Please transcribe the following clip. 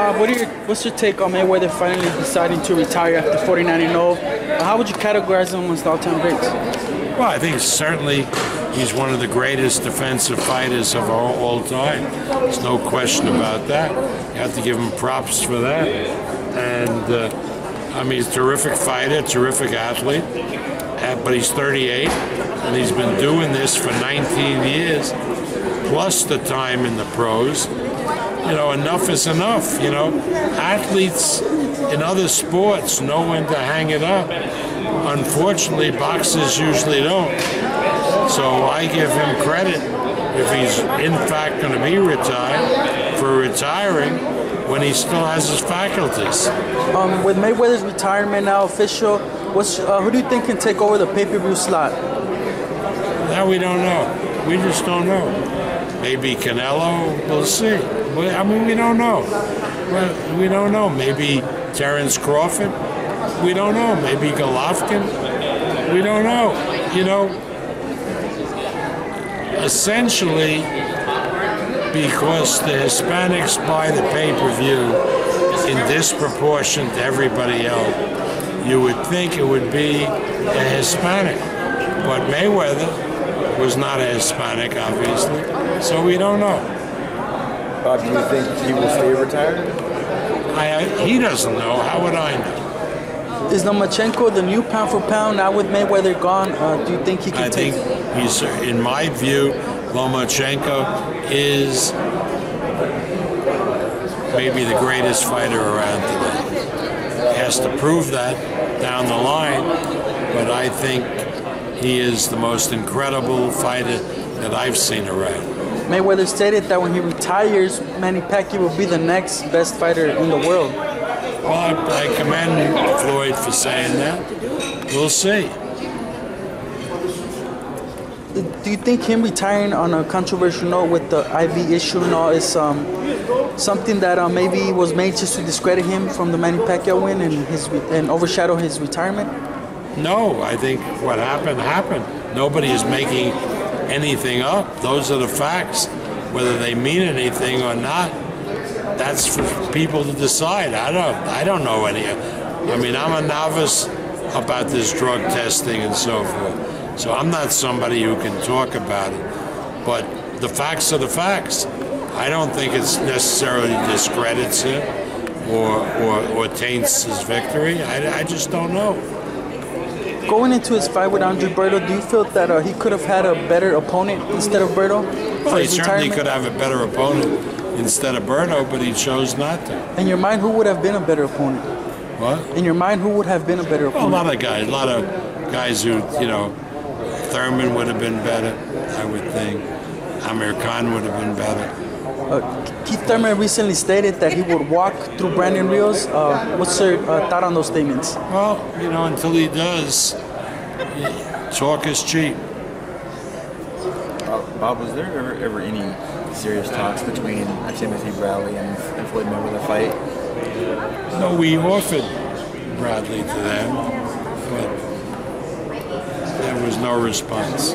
Bob, what your, what's your take on Mayweather finally deciding to retire after 49 and 0? How would you categorize him amongst all-time greats? Well, I think certainly he's one of the greatest defensive fighters of all, all time. There's no question about that. You have to give him props for that. And uh, I mean, he's a terrific fighter, terrific athlete. Uh, but he's 38, and he's been doing this for 19 years, plus the time in the pros. You know, enough is enough. You know, athletes in other sports know when to hang it up. Unfortunately, boxers usually don't. So I give him credit if he's in fact going to be retired for retiring when he still has his faculties. Um, with Mayweather's retirement now official, what's, uh, who do you think can take over the pay-per-view slot? That we don't know. We just don't know. Maybe Canelo. We'll see. I mean, we don't know. We don't know. Maybe Terence Crawford. We don't know. Maybe Golovkin. We don't know. You know, essentially, because the Hispanics buy the pay-per-view in disproportion to everybody else, you would think it would be a Hispanic. But Mayweather was not a Hispanic, obviously, so we don't know. Bob, do you think he will stay retired? I, he doesn't know. How would I know? Is Lomachenko the new pound for pound now with Mayweather gone? Uh, do you think he can I take? think he's, in my view, Lomachenko is maybe the greatest fighter around today. He has to prove that down the line, but I think he is the most incredible fighter that I've seen around. Mayweather stated that when he retires, Manny Pacquiao will be the next best fighter in the world. Well, I, I commend Floyd for saying that. We'll see. Do you think him retiring on a controversial note with the IV issue and all is um, something that uh, maybe was made just to discredit him from the Manny Pacquiao win and his and overshadow his retirement? No, I think what happened happened. Nobody is making anything up. Those are the facts. Whether they mean anything or not, that's for people to decide. I don't. I don't know any. I mean, I'm a novice about this drug testing and so forth. So I'm not somebody who can talk about it. But the facts are the facts. I don't think it's necessarily discredits him or, or, or taints his victory. I, I just don't know. Going into his fight with Andre Berto, do you feel that uh, he could have had a better opponent instead of Berto? Well, he certainly could have a better opponent instead of Berto, but he chose not to. In your mind, who would have been a better opponent? What? In your mind, who would have been a better Well, a lot of guys, a lot of guys who, you know, Thurman would have been better, I would think. Amir Khan would have been better. Uh, Keith Thurman recently stated that he would walk through Brandon Rios. Uh, what's your uh, thought on those statements? Well, you know, until he does, talk is cheap. Uh, Bob, was there ever, ever any serious talks between Timothy Bradley and, and Floyd Mayweather fight? No, we offered Bradley to them, but there was no response.